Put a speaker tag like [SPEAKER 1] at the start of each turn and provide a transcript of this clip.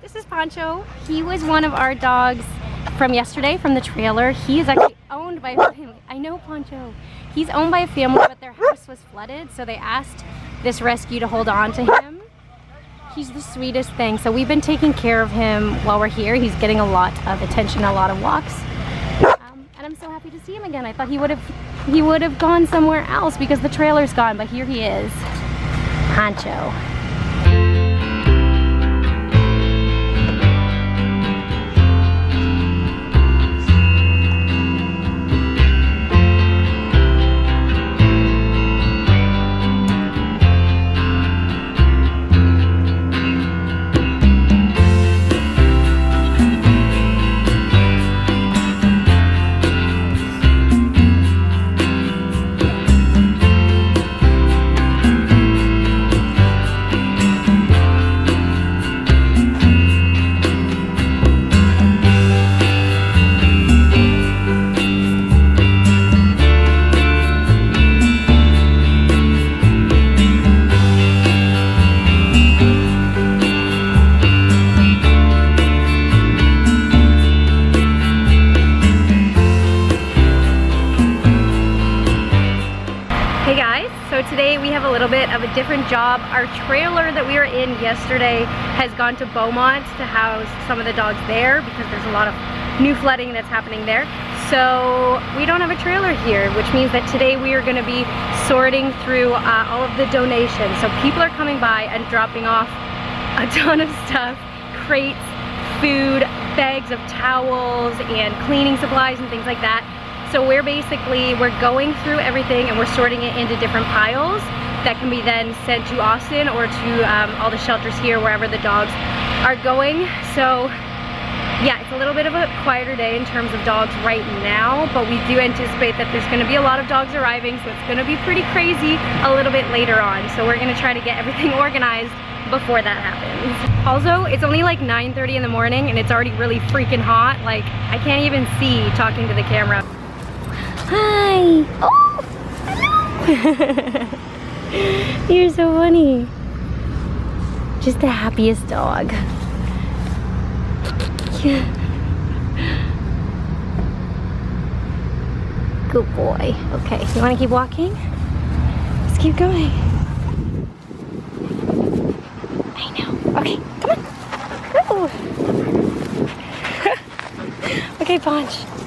[SPEAKER 1] This is Poncho. He was one of our dogs from yesterday from the trailer. He is actually owned by a family. I know Poncho. He's owned by a family, but their house was flooded, so they asked this rescue to hold on to him. He's the sweetest thing. So we've been taking care of him while we're here. He's getting a lot of attention, a lot of walks. Um, and I'm so happy to see him again. I thought he would have he would have gone somewhere else because the trailer's gone, but here he is. Poncho. Today we have a little bit of a different job. Our trailer that we were in yesterday has gone to Beaumont to house some of the dogs there because there's a lot of new flooding that's happening there. So we don't have a trailer here, which means that today we are gonna be sorting through uh, all of the donations. So people are coming by and dropping off a ton of stuff, crates, food, bags of towels, and cleaning supplies and things like that. So we're basically, we're going through everything and we're sorting it into different piles that can be then sent to Austin or to um, all the shelters here, wherever the dogs are going. So yeah, it's a little bit of a quieter day in terms of dogs right now, but we do anticipate that there's gonna be a lot of dogs arriving, so it's gonna be pretty crazy a little bit later on. So we're gonna try to get everything organized before that happens. Also, it's only like 9.30 in the morning and it's already really freaking hot. Like, I can't even see talking to the camera. Hi! Oh! Hello! You're so funny. Just the happiest dog. Good boy. Okay, you want to keep walking? Let's keep going. I know. Okay, come on. Okay, Ponch.